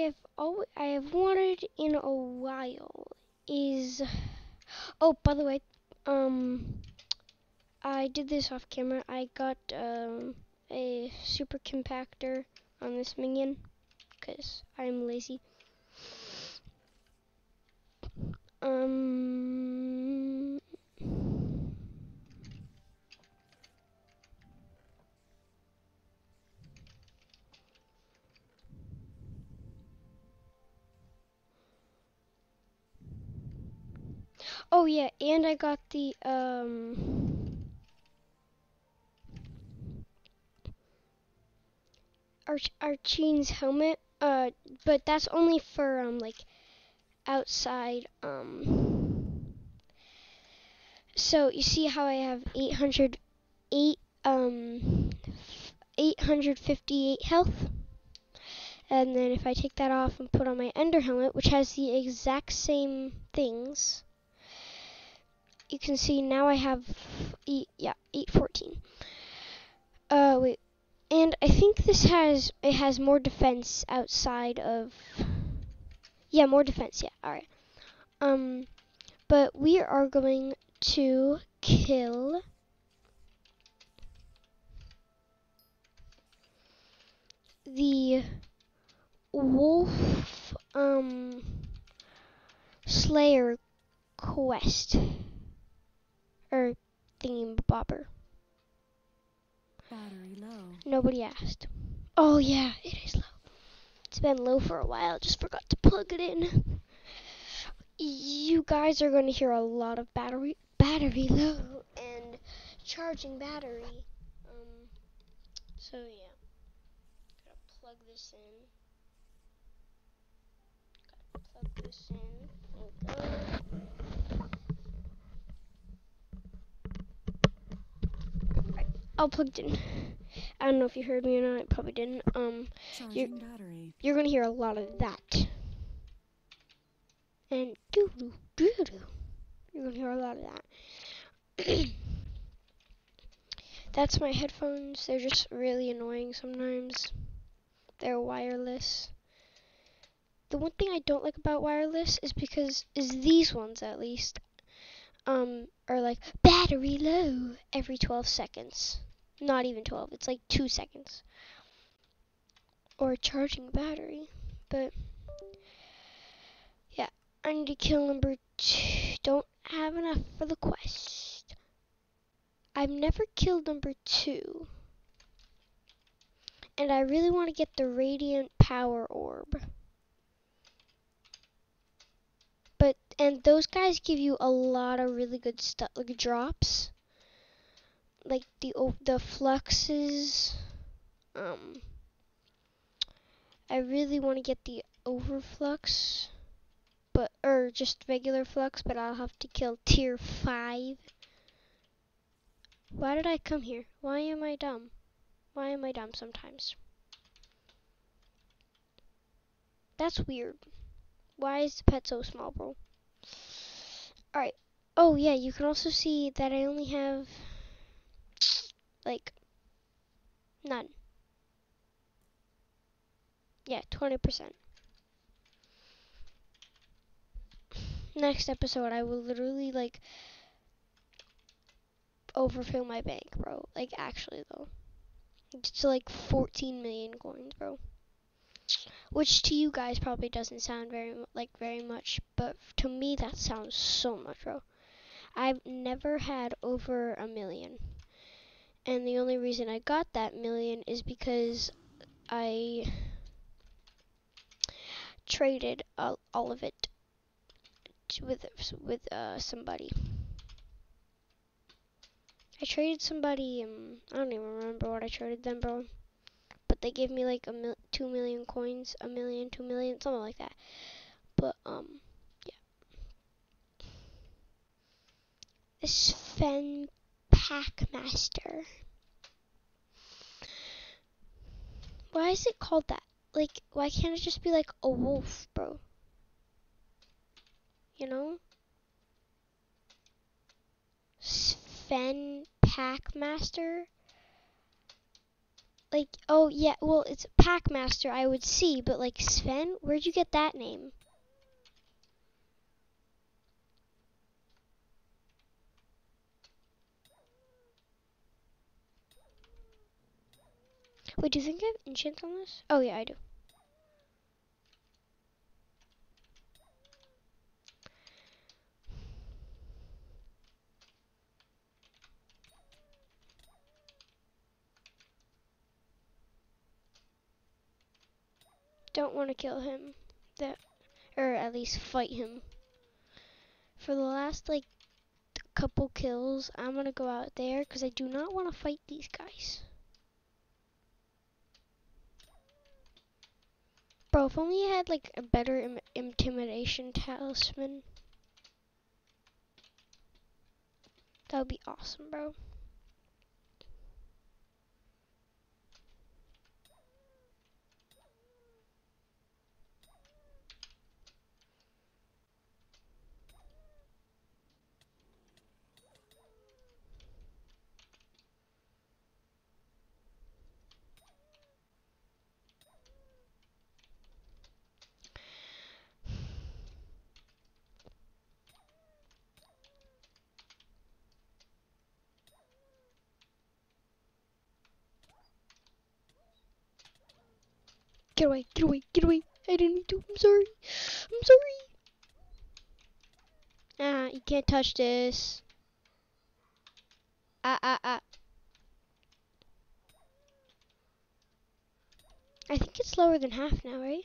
I have always, I have wanted in a while is oh by the way um I did this off camera. I got um, a super compactor on this minion because I'm lazy. Um. Oh yeah, and I got the um Arch Arachne's helmet. Uh, but that's only for um like outside um. So you see how I have 808 um 858 health. And then if I take that off and put on my Ender helmet, which has the exact same things, you can see now I have eight, yeah 814. Uh, wait, and I think this has it has more defense outside of yeah more defense yeah all right um but we are going to kill the wolf um slayer quest or thingy bobber Battery low. Nobody asked. Oh yeah, it is low. It's been low for a while. Just forgot to plug it in. You guys are going to hear a lot of battery battery low and charging battery. Um. So yeah, gotta plug this in. Gotta plug this in. There we go. All plugged in. I don't know if you heard me or not. I probably didn't. Um, battery. you're gonna hear a lot of that. And doo doo doo doo. You're gonna hear a lot of that. That's my headphones. They're just really annoying sometimes. They're wireless. The one thing I don't like about wireless is because is these ones at least um are like battery low every 12 seconds. Not even 12. It's like 2 seconds. Or charging battery. But yeah, I need to kill number 2. Don't have enough for the quest. I've never killed number 2. And I really want to get the radiant power orb. But and those guys give you a lot of really good stuff, like drops, like the the fluxes. Um, I really want to get the overflux, but or just regular flux, but I'll have to kill tier five. Why did I come here? Why am I dumb? Why am I dumb sometimes? That's weird. Why is the pet so small, bro? Alright. Oh, yeah, you can also see that I only have, like, none. Yeah, 20%. Next episode, I will literally, like, overfill my bank, bro. Like, actually, though. It's like 14 million coins, bro which to you guys probably doesn't sound very like very much, but to me that sounds so much, bro. I've never had over a million, and the only reason I got that million is because I traded all, all of it with with uh, somebody. I traded somebody. Um, I don't even remember what I traded them, bro But they gave me like a mil- two million coins, a million, two million, something like that. But um, yeah. This Sven Packmaster. Why is it called that? Like, why can't it just be like a wolf, bro? You know? Sven Packmaster? like, oh yeah, well, it's Packmaster, I would see, but like Sven, where'd you get that name? Wait, do you think I have enchants on this? Oh yeah, I do. don't want to kill him. That, or at least fight him. For the last like couple kills, I'm gonna go out there because I do not want to fight these guys. Bro, if only I had like a better Im intimidation talisman. That would be awesome, bro. Get away, get away, get away. I didn't mean to. I'm sorry. I'm sorry. Ah, you can't touch this. Ah, ah, ah. I think it's lower than half now, right?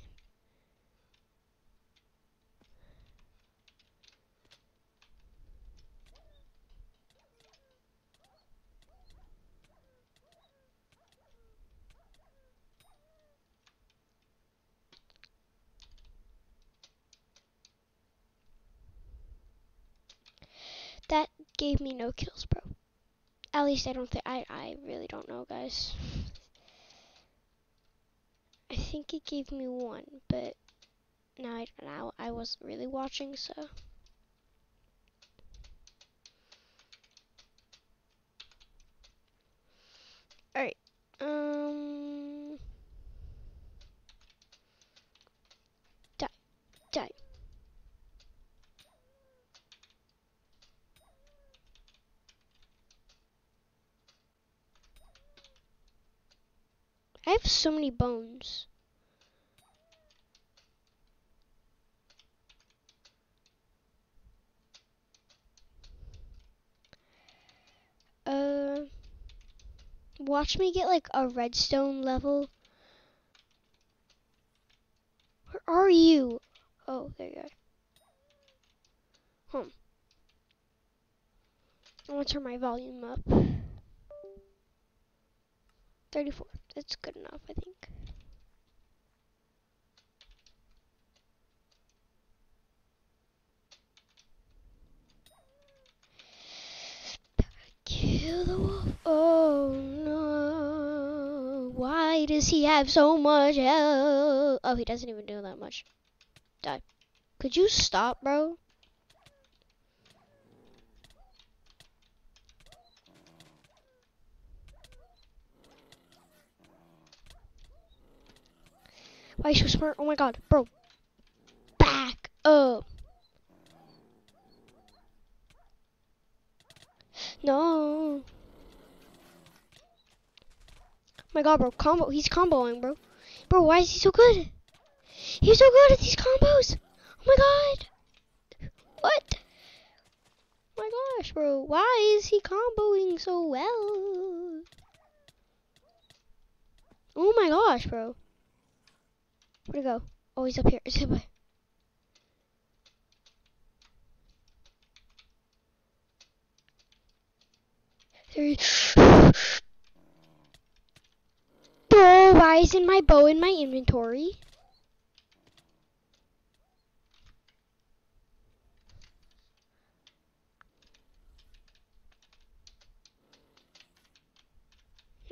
That gave me no kills, bro. At least I don't think, I, I really don't know, guys. I think it gave me one, but now I, now I wasn't really watching, so. Alright, um... Die, die. Have so many bones. Uh, watch me get like a redstone level. Where are you? Oh, there you are. Hmm. I want to turn my volume up. 34. That's good enough, I think. Kill the wolf. Oh no. Why does he have so much health? Oh, he doesn't even do that much. Die. Could you stop, bro? Why so smart? Oh my god, bro. Back up. No. Oh my god, bro. Combo. He's comboing, bro. Bro, why is he so good? He's so good at these combos. Oh my god. What? Oh my gosh, bro. Why is he comboing so well? Oh my gosh, bro. Where'd he go? Oh, he's up here. Is he by? There he Bro, why isn't my bow in my inventory?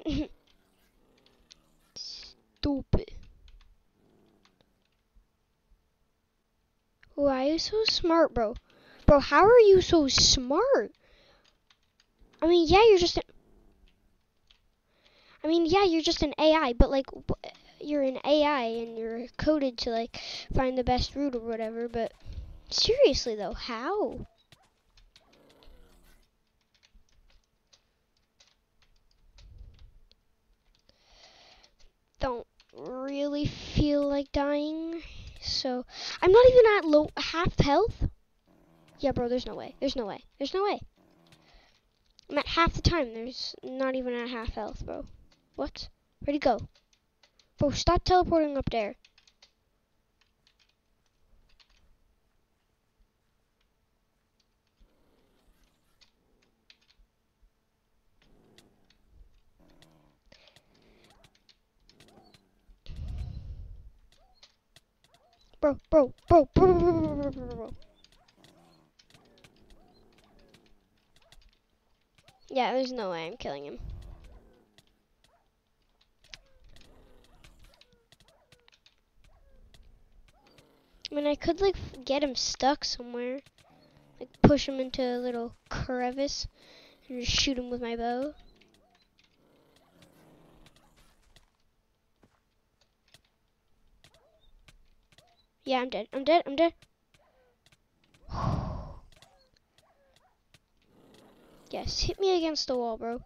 Stupid. Why are you so smart, bro? Bro, how are you so smart? I mean, yeah, you're just... I mean, yeah, you're just an AI, but like, you're an AI and you're coded to like find the best route or whatever. But seriously though, how? Don't really feel like dying, so I'm not even at low half health. Yeah, bro, there's no way. There's no way. There's no way. I'm at half the time. There's not even at half health, bro. What? Where'd he go? Bro, stop teleporting up there. bro, bro, bro, bro, bro, bro, bro. Yeah, there's no way I'm killing him. I mean, I could, like, get him stuck somewhere. Like, push him into a little crevice and just shoot him with my bow. Yeah, I'm dead. I'm dead. I'm dead. yes, hit me against the wall, bro.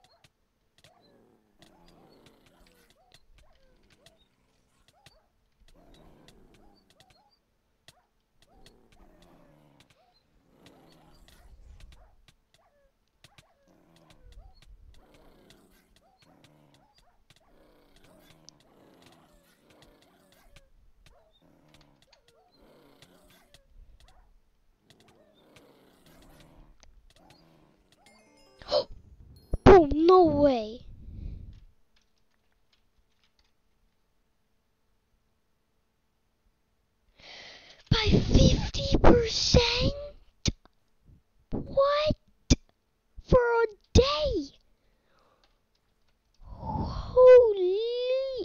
Bro, no way. By 50%? What? For a day? Holy.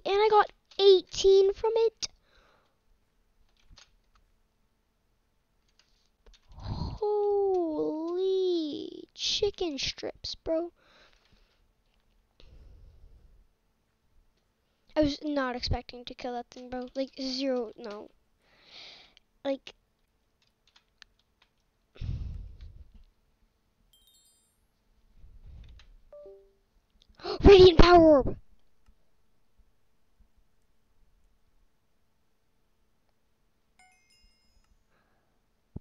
And I got 18 from it? Holy chicken strips, bro. I was not expecting to kill that thing, bro. Like, zero, no. Like, Radiant Power Orb!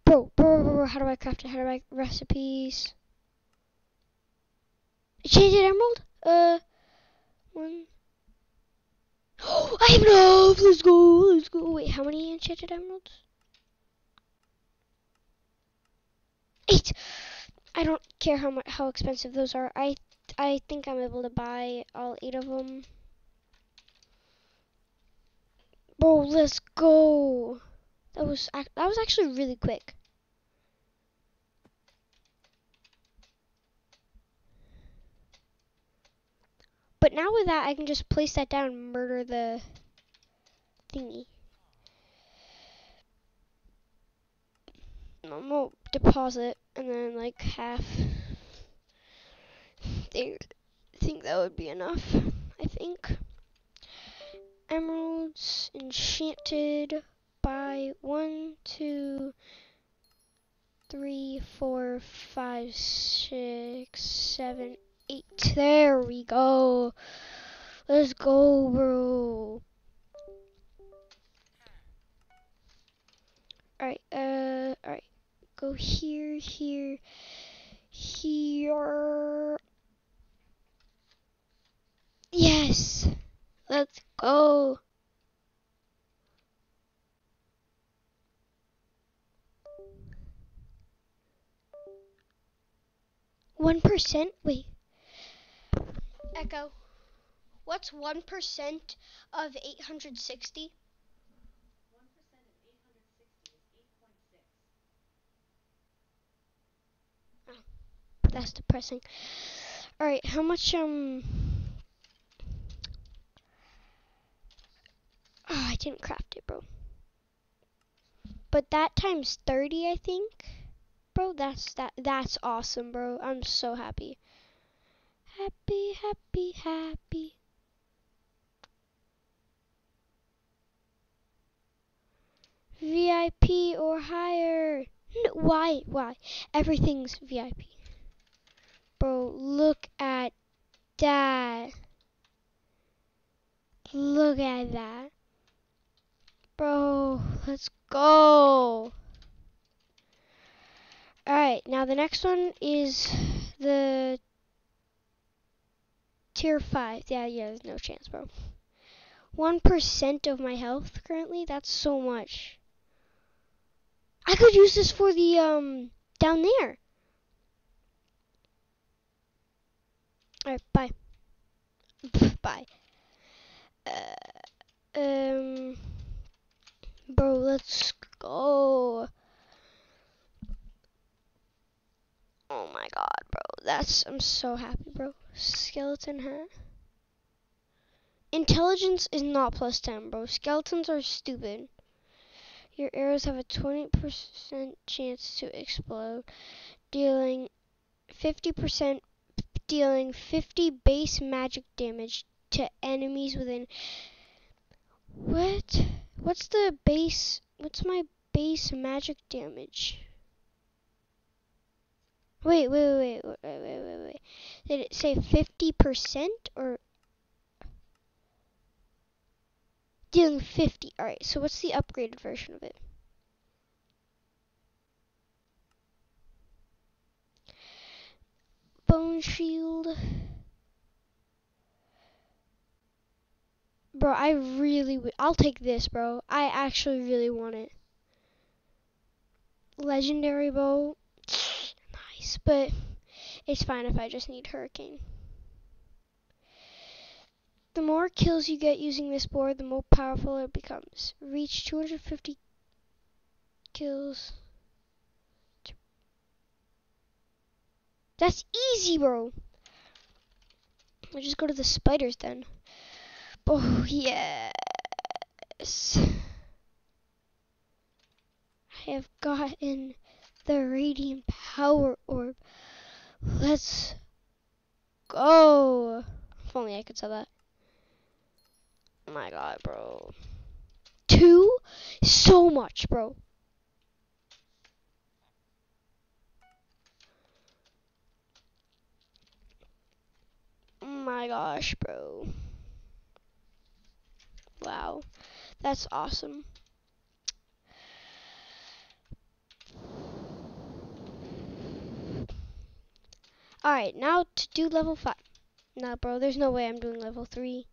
Bro, bro, bro, bro, how do I craft it? How do I recipes? Enchanted Emerald? Uh, one. I have enough! Let's go, let's go. Wait, how many enchanted emeralds? Eight! I don't care how much, how expensive those are. I, I think I'm able to buy all eight of them. Bro, let's go. That was that was actually really quick. But now with that, I can just place that down and murder the thingy. Normal deposit and then like half. They think that would be enough. I think. Emeralds enchanted by one, two, three, four, five, six, seven, eight. There we go. Let's go, bro. Alright, uh, alright. Go here, here, here. Yes! Let's go. One percent? Wait. Echo. What's one percent of eight hundred sixty? That's depressing. Alright, how much um Oh, I didn't craft it, bro. But that times 30, I think. Bro, that's that that's awesome, bro. I'm so happy happy, happy, happy. VIP or higher. No, why? Why? Everything's VIP. Bro, look at that. Look at that. Bro, let's go. Alright, now the next one is the tier 5. Yeah, yeah, there's no chance, bro. 1% of my health currently? That's so much. I could use this for the, um, down there. Alright, bye. bye. Uh, um, bro, let's go. Oh my god, bro. That's, I'm so happy, bro. Skeleton hat. Intelligence is not plus 10, bro. Skeletons are stupid. Your arrows have a 20% chance to explode, dealing 50% dealing 50 base magic damage to enemies within What? What's the base what's my base magic damage? Wait, wait, wait, wait, wait, wait, wait. Did it say 50% or dealing 50? Alright, so what's the upgraded version of it? Bone shield. Bro, I really. I'll take this, bro. I actually really want it. Legendary bow nice, but it's fine if I just need Hurricane. The more kills you get using this board, the more powerful it becomes. Reach 250 kills. That's easy, bro. I just go to the spiders then. Oh, yes. I have gotten the radiant power orb. Let's go. If only I could sell that. My god, bro. Two? So much, bro. My gosh, bro. Wow. That's awesome. Alright, now to do level 5. Nah, bro, there's no way I'm doing level 3.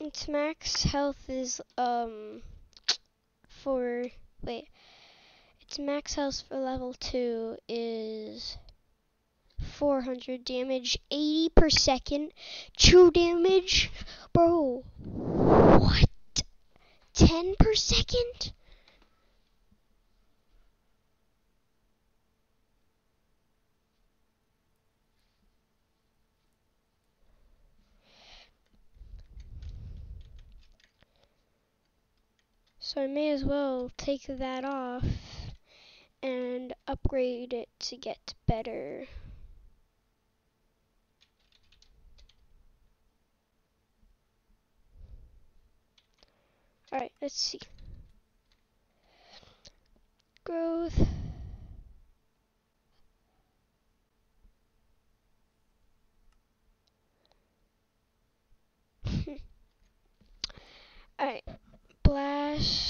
Its max health is, um, for, wait. Its max health for level 2 is 400 damage, 80 per second, true damage. Bro, what? 10 per second? So I may as well take that off and upgrade it to get better. Alright, let's see. Growth. Alright. Blast.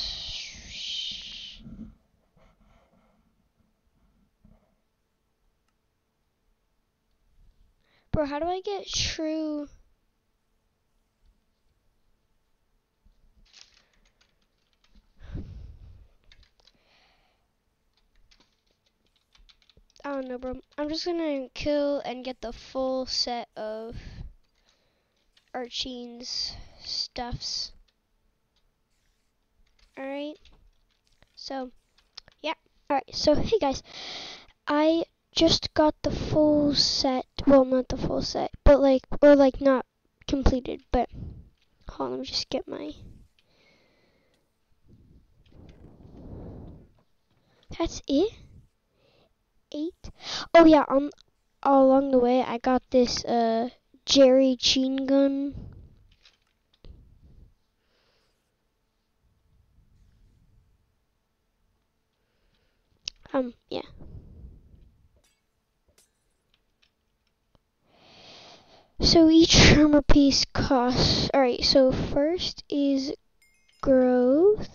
Bro, how do I get true? I don't know, bro. I'm just gonna kill and get the full set of Arachne's stuffs. Alright. So, yeah. Alright, so hey guys. I just got the full set well, not the full set, but like, or like not completed, but hold on, let me just get my. That's it? Eight? Oh yeah, on along the way I got this uh Jerry-chine gun. Um, yeah. So each armor piece costs. Alright, so first is growth.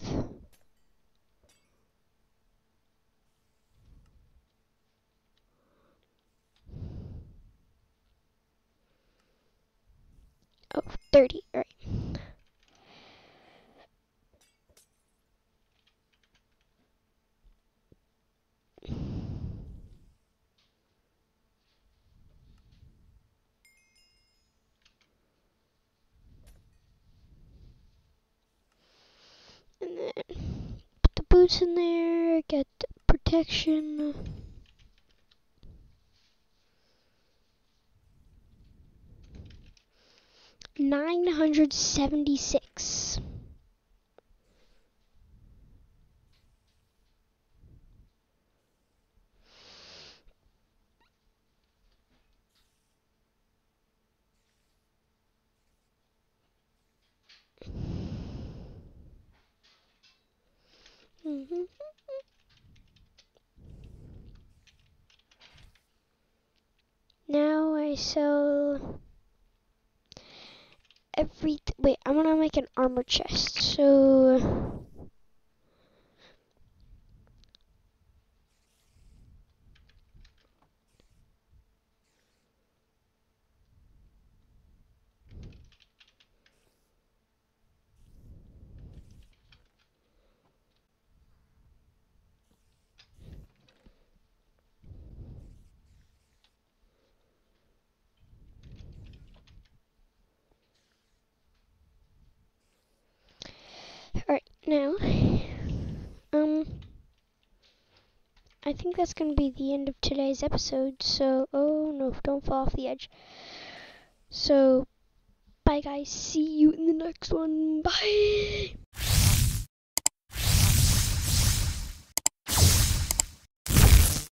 Oh, 30, alright. Put the boots in there, get protection. Nine hundred seventy six. Mm-hmm. Now I sell every. Wait, I want to make an armor chest. So. Alright, now, um, I think that's going to be the end of today's episode. So, oh no, don't fall off the edge. So, bye guys. See you in the next one. Bye.